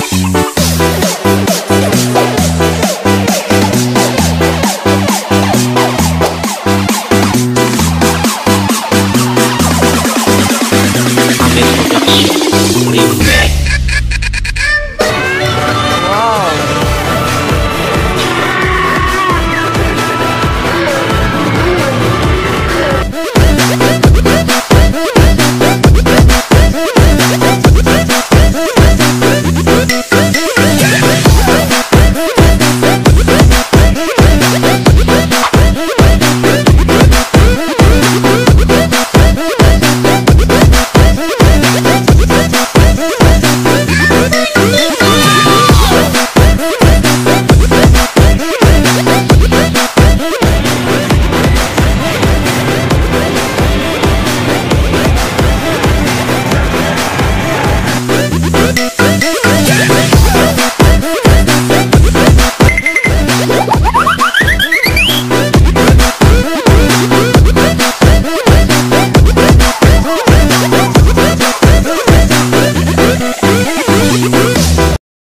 Peace.